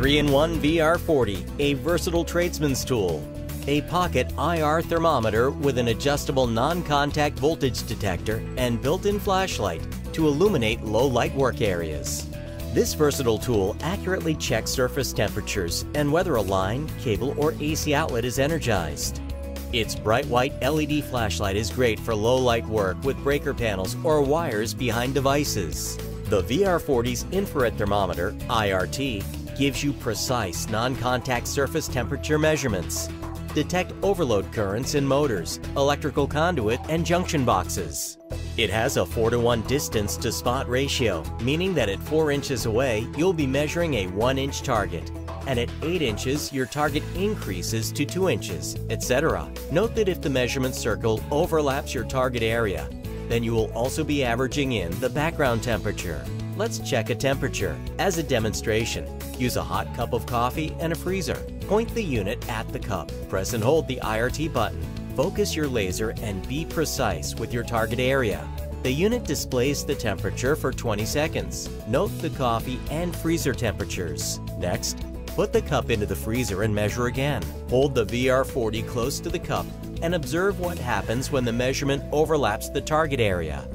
3-in-1 VR40, a versatile tradesman's tool. A pocket IR thermometer with an adjustable non-contact voltage detector and built-in flashlight to illuminate low-light work areas. This versatile tool accurately checks surface temperatures and whether a line, cable, or AC outlet is energized. Its bright white LED flashlight is great for low-light work with breaker panels or wires behind devices. The VR40's infrared thermometer, IRT, gives you precise non-contact surface temperature measurements. Detect overload currents in motors, electrical conduit, and junction boxes. It has a 4 to 1 distance to spot ratio, meaning that at 4 inches away, you'll be measuring a 1 inch target and at 8 inches, your target increases to 2 inches, etc. Note that if the measurement circle overlaps your target area, then you will also be averaging in the background temperature. Let's check a temperature. As a demonstration, use a hot cup of coffee and a freezer. Point the unit at the cup. Press and hold the IRT button. Focus your laser and be precise with your target area. The unit displays the temperature for 20 seconds. Note the coffee and freezer temperatures. Next, Put the cup into the freezer and measure again. Hold the VR40 close to the cup and observe what happens when the measurement overlaps the target area.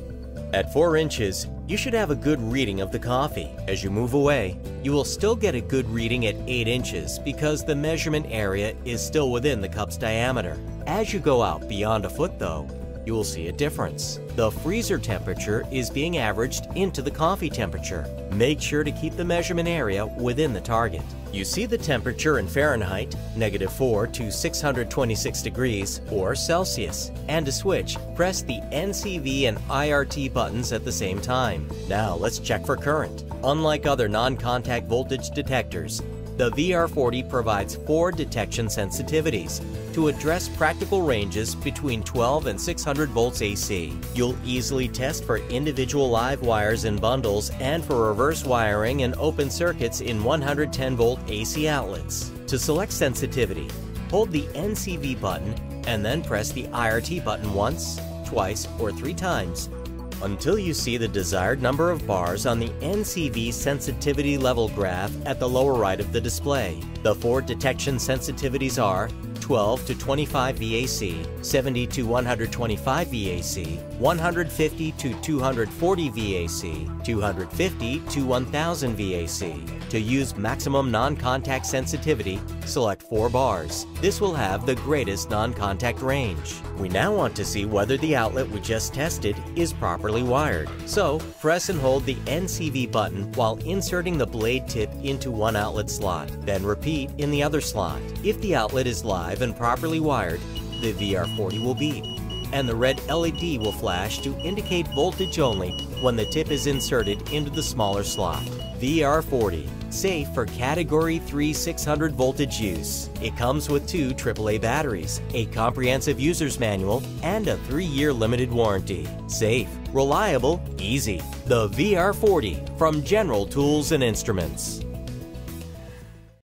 At 4 inches, you should have a good reading of the coffee. As you move away, you will still get a good reading at 8 inches because the measurement area is still within the cup's diameter. As you go out beyond a foot though, you will see a difference. The freezer temperature is being averaged into the coffee temperature. Make sure to keep the measurement area within the target. You see the temperature in Fahrenheit, negative 4 to 626 degrees, or Celsius. And to switch, press the NCV and IRT buttons at the same time. Now let's check for current. Unlike other non-contact voltage detectors, the VR40 provides four detection sensitivities to address practical ranges between 12 and 600 volts AC. You'll easily test for individual live wires in bundles and for reverse wiring and open circuits in 110 volt AC outlets. To select sensitivity, hold the NCV button and then press the IRT button once, twice, or three times until you see the desired number of bars on the NCV sensitivity level graph at the lower right of the display. The four detection sensitivities are 12 to 25 VAC, 70 to 125 VAC, 150 to 240 VAC, 250 to 1000 VAC. To use maximum non-contact sensitivity, select 4 bars. This will have the greatest non-contact range. We now want to see whether the outlet we just tested is properly wired. So, press and hold the NCV button while inserting the blade tip into one outlet slot, then repeat in the other slot. If the outlet is live and properly wired, the VR40 will beep, and the red LED will flash to indicate voltage only when the tip is inserted into the smaller slot. VR40, safe for Category 3 600 voltage use. It comes with two AAA batteries, a comprehensive user's manual, and a 3-year limited warranty. Safe, reliable, easy. The VR40 from General Tools and Instruments.